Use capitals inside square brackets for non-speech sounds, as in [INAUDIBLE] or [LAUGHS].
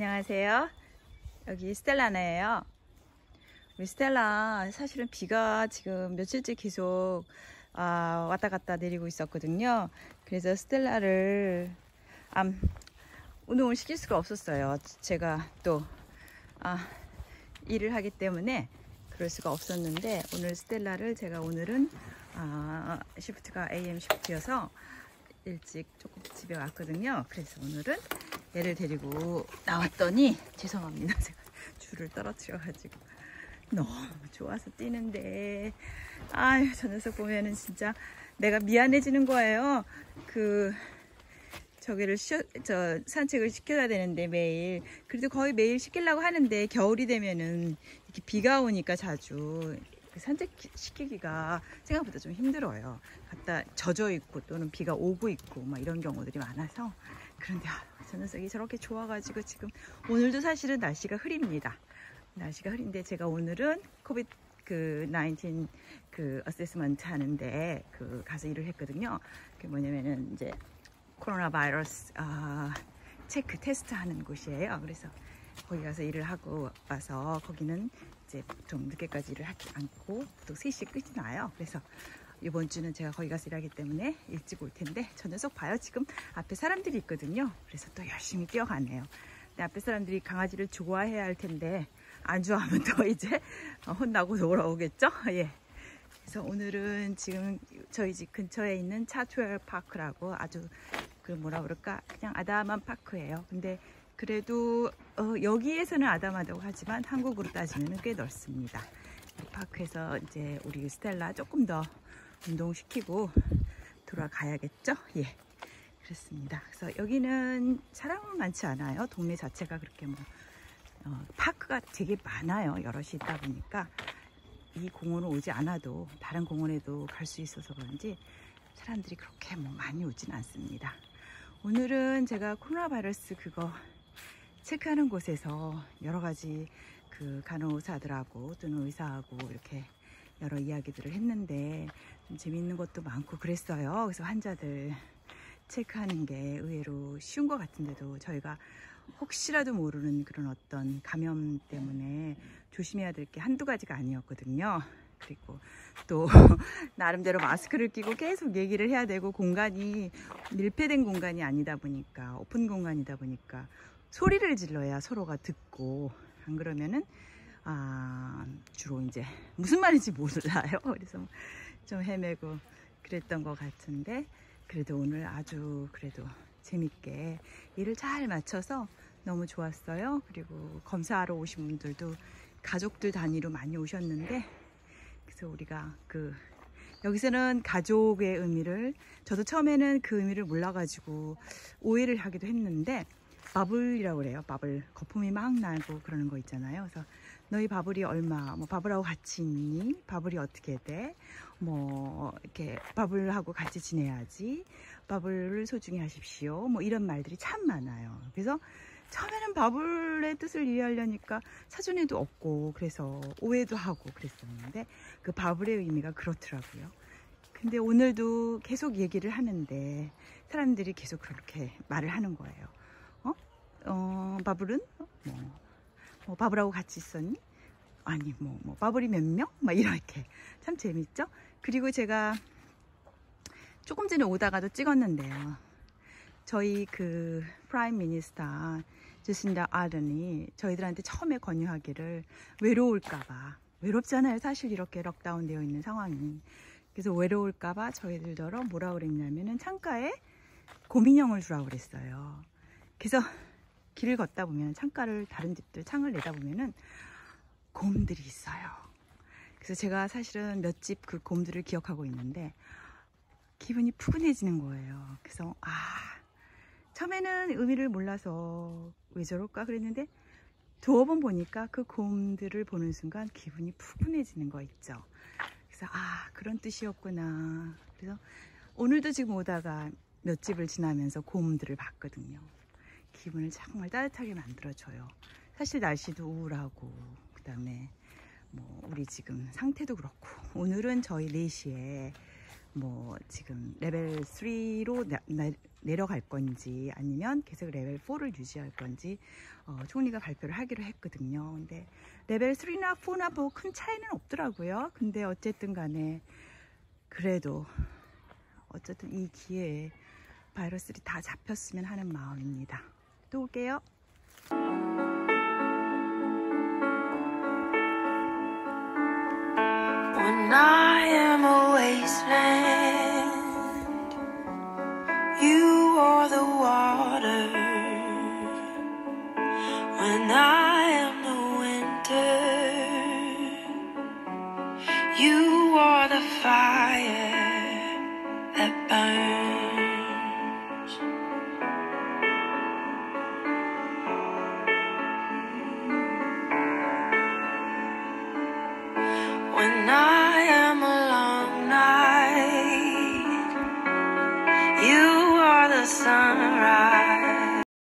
안녕하세요. 여기 스텔라네요. 우리 스텔라 사실은 비가 지금 며칠째 계속 아, 왔다 갔다 내리고 있었거든요. 그래서 스텔라를 암, 운동을 시킬 수가 없었어요. 제가 또 아, 일을 하기 때문에 그럴 수가 없었는데 오늘 스텔라를 제가 오늘은 아, 시프트가 AM 시프트여서 일찍 조금 집에 왔거든요. 그래서 오늘은 얘를 데리고 나왔더니 죄송합니다. [LAUGHS] 제가 줄을 떨어뜨려가지고 너무 좋아서 뛰는데 아유 저 녀석 보면은 진짜 내가 미안해지는 거예요. 그 저기를 쉬어, 저 산책을 시켜야 되는데 매일 그래도 거의 매일 시키려고 하는데 겨울이 되면은 이렇게 비가 오니까 자주 산책 시키기가 생각보다 좀 힘들어요. 갖다 젖어 있고 또는 비가 오고 있고 막 이런 경우들이 많아서 그런데 아, 저 녀석이 저렇게 좋아가지고 지금 오늘도 사실은 날씨가 흐립니다. 날씨가 흐린데 제가 오늘은 COVID 그19 그 assessment 하는데 그 가서 일을 했거든요. 그게 뭐냐면은 이제 코로나 바이러스 아, 체크 테스트 하는 곳이에요. 그래서 거기 가서 일을 하고 와서 거기는 이제 좀 늦게까지 일을 하지 않고 또 3시에 끝이 나요. 그래서 이번 주는 제가 거기 가서 일하기 때문에 일찍 올 텐데 저 녀석 봐요. 지금 앞에 사람들이 있거든요. 그래서 또 열심히 뛰어가네요. 근데 앞에 사람들이 강아지를 좋아해야 할 텐데 안 좋아하면 또 [LAUGHS] 이제 혼나고 돌아오겠죠? [LAUGHS] 예. 그래서 오늘은 지금 저희 집 근처에 있는 차트웰 파크라고 아주 그 뭐라 그럴까 그냥 아담한 파크예요. 근데 그래도 어 여기에서는 아담하다고 하지만 한국으로 따지면 꽤 넓습니다. 이 파크에서 이제 우리 스텔라 조금 더 운동시키고 돌아가야겠죠? 예. 그렇습니다. 그래서 여기는 사람은 많지 않아요. 동네 자체가 그렇게 뭐 어, 파크가 되게 많아요. 여럿이 있다 보니까 이 공원을 오지 않아도 다른 공원에도 갈 수 있어서 그런지 사람들이 그렇게 뭐 많이 오진 않습니다. 오늘은 제가 코로나 바이러스 그거 체크하는 곳에서 여러 가지 그 간호사들하고 또는 의사하고 이렇게 여러 이야기들을 했는데 좀 재밌는 것도 많고 그랬어요. 그래서 환자들 체크하는 게 의외로 쉬운 것 같은데도 저희가 혹시라도 모르는 그런 어떤 감염 때문에 조심해야 될 게 한두 가지가 아니었거든요. 그리고 또 [LAUGHS] 나름대로 마스크를 끼고 계속 얘기를 해야 되고 공간이 밀폐된 공간이 아니다 보니까 오픈 공간이다 보니까 소리를 질러야 서로가 듣고 안 그러면은 아 주로 이제 무슨 말인지 몰라요. [LAUGHS] 그래서 좀 헤매고 그랬던 것 같은데 그래도 오늘 아주 그래도 재밌게 일을 잘 마쳐서 너무 좋았어요. 그리고 검사하러 오신 분들도 가족들 단위로 많이 오셨는데 그래서 우리가 그 여기서는 가족의 의미를 저도 처음에는 그 의미를 몰라가지고 오해를 하기도 했는데 바블이라고 그래요. 바블 거품이 막 나고 그러는 거 있잖아요. 그래서 너희 바블이 얼마, 뭐 바블하고 같이 있니? 바블이 어떻게 돼? 뭐 이렇게 바블하고 같이 지내야지. 바블을 소중히 하십시오. 뭐 이런 말들이 참 많아요. 그래서 처음에는 바블의 뜻을 이해하려니까 사전에도 없고 그래서 오해도 하고 그랬었는데 그 bubble의 의미가 그렇더라고요. 근데 오늘도 계속 얘기를 하는데 사람들이 계속 그렇게 말을 하는 거예요. 어? 어, bubble은? 뭐, 뭐 bubble하고 같이 있었니? 아니 뭐, 뭐 bubble이 몇 명? 막 이렇게 참 재밌죠? 그리고 제가 조금 전에 오다가도 찍었는데요. 저희 그 Prime Minister 제신다 아든이 저희들한테 처음에 권유하기를 외로울까봐 외롭잖아요. 사실 이렇게 럭다운 되어 있는 상황이. 그래서 외로울까봐 저희들더러 뭐라 그랬냐면은 창가에 곰인형을 주라고 그랬어요. 그래서 길을 걷다 보면 창가를 다른 집들 창을 내다 보면은 곰들이 있어요. 그래서 제가 사실은 몇 집 그 곰들을 기억하고 있는데 기분이 푸근해지는 거예요. 그래서 아 처음에는 의미를 몰라서 왜 저럴까 그랬는데 두어 번 보니까 그 곰들을 보는 순간 기분이 푸근해지는 거 있죠. 그래서 아 그런 뜻이었구나. 그래서 오늘도 지금 오다가 몇 집을 지나면서 곰들을 봤거든요. 기분을 정말 따뜻하게 만들어줘요. 사실 날씨도 우울하고 그 다음에 뭐 우리 지금 상태도 그렇고 오늘은 저희 4시에 뭐 지금 레벨 3로 나, 나, 내려갈 건지 아니면 계속 레벨 4를 유지할 건지 어, 총리가 발표를 하기로 했거든요. 근데 레벨 3나 4나 뭐 큰 차이는 없더라고요. 근데 어쨌든 간에 그래도 어쨌든 이 기회에 바이러스들이 다 잡혔으면 하는 마음입니다. 또 올게요. When I am a wasteland, you are the water. When I am the winter, you are the fire